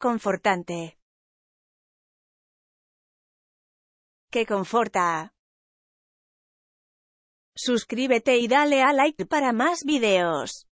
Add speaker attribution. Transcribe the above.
Speaker 1: Confortante. Que conforta. Suscríbete y dale a like para más videos.